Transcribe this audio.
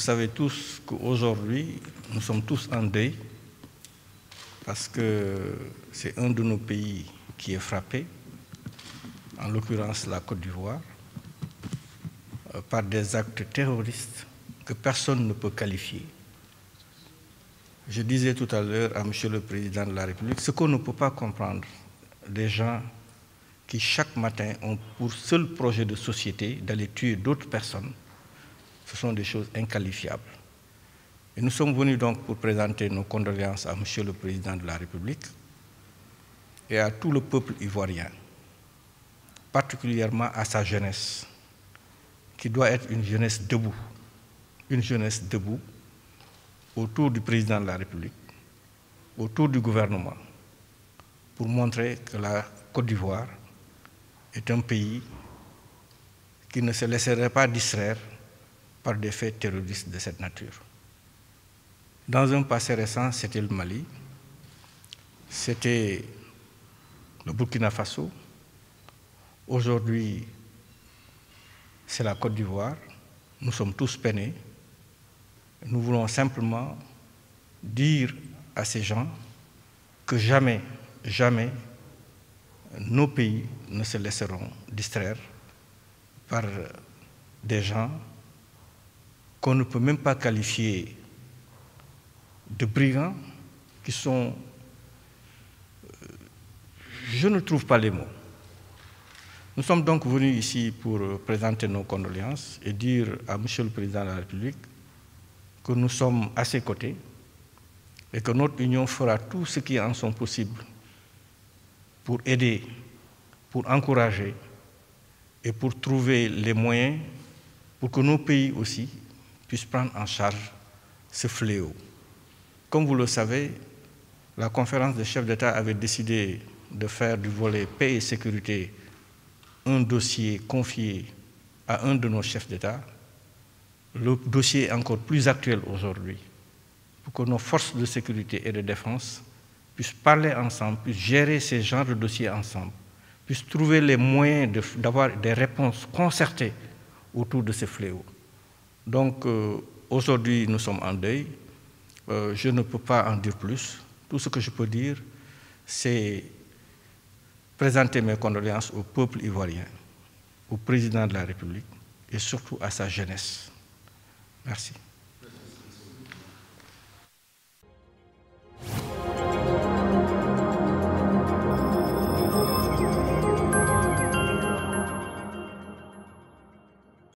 savez tous qu'aujourd'hui, nous sommes tous en deuil parce que c'est un de nos pays qui est frappé, en l'occurrence la Côte d'Ivoire, euh, par des actes terroristes que personne ne peut qualifier. Je disais tout à l'heure à Monsieur le Président de la République, ce qu'on ne peut pas comprendre des gens qui chaque matin ont pour seul projet de société d'aller tuer d'autres personnes, ce sont des choses inqualifiables. Et nous sommes venus donc pour présenter nos condoléances à Monsieur le Président de la République et à tout le peuple ivoirien, particulièrement à sa jeunesse, qui doit être une jeunesse debout, une jeunesse debout autour du Président de la République, autour du gouvernement, pour montrer que la Côte d'Ivoire est un pays qui ne se laisserait pas distraire par des faits terroristes de cette nature. Dans un passé récent, c'était le Mali, c'était le Burkina Faso, aujourd'hui c'est la Côte d'Ivoire, nous sommes tous peinés, nous voulons simplement dire à ces gens que jamais, jamais nos pays ne se laisseront distraire par des gens qu'on ne peut même pas qualifier de brigands, qui sont... Euh, je ne trouve pas les mots. Nous sommes donc venus ici pour présenter nos condoléances et dire à M. le Président de la République que nous sommes à ses côtés et que notre union fera tout ce qui est en son possible pour aider, pour encourager et pour trouver les moyens pour que nos pays aussi puissent prendre en charge ce fléau. Comme vous le savez, la conférence des chefs d'État avait décidé de faire du volet paix et sécurité un dossier confié à un de nos chefs d'État. Le dossier est encore plus actuel aujourd'hui pour que nos forces de sécurité et de défense puissent parler ensemble, puissent gérer ces genres de dossiers ensemble, puissent trouver les moyens d'avoir des réponses concertées autour de ces fléaux. Donc euh, aujourd'hui, nous sommes en deuil. Euh, je ne peux pas en dire plus. Tout ce que je peux dire, c'est présenter mes condoléances au peuple ivoirien, au président de la République et surtout à sa jeunesse. Merci.